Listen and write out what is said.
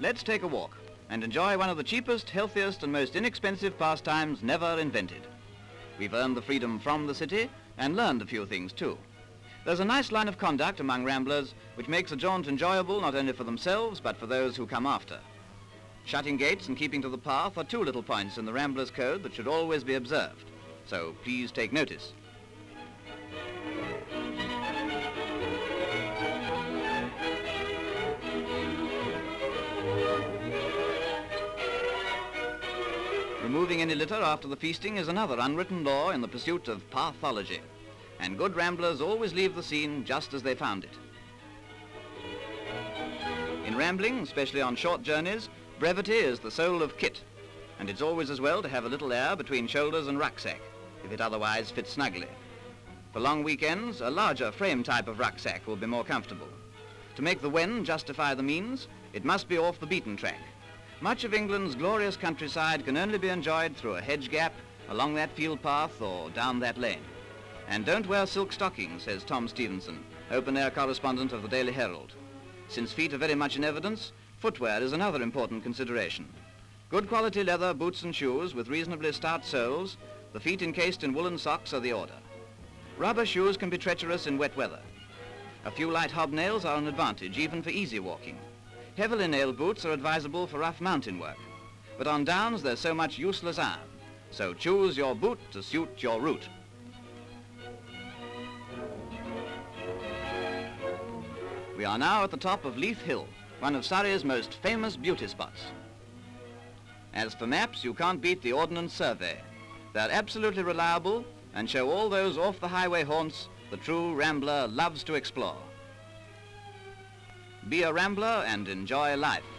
let's take a walk and enjoy one of the cheapest, healthiest and most inexpensive pastimes never invented. We've earned the freedom from the city and learned a few things too. There's a nice line of conduct among ramblers which makes a jaunt enjoyable not only for themselves but for those who come after. Shutting gates and keeping to the path are two little points in the Rambler's Code that should always be observed. So please take notice. Removing any litter after the feasting is another unwritten law in the pursuit of pathology. And good ramblers always leave the scene just as they found it. In rambling, especially on short journeys, brevity is the soul of kit. And it's always as well to have a little air between shoulders and rucksack, if it otherwise fits snugly. For long weekends, a larger frame type of rucksack will be more comfortable. To make the when justify the means, it must be off the beaten track. Much of England's glorious countryside can only be enjoyed through a hedge gap, along that field path or down that lane. And don't wear silk stockings, says Tom Stephenson, open-air correspondent of the Daily Herald. Since feet are very much in evidence, footwear is another important consideration. Good quality leather boots and shoes with reasonably stout soles, the feet encased in woolen socks are the order. Rubber shoes can be treacherous in wet weather. A few light hobnails are an advantage, even for easy walking. Heavily nailed boots are advisable for rough mountain work. But on downs, there's so much useless iron. So choose your boot to suit your route. We are now at the top of Leith Hill, one of Surrey's most famous beauty spots. As for maps, you can't beat the Ordnance Survey. They're absolutely reliable and show all those off-the-highway haunts the true rambler loves to explore. Be a rambler and enjoy life.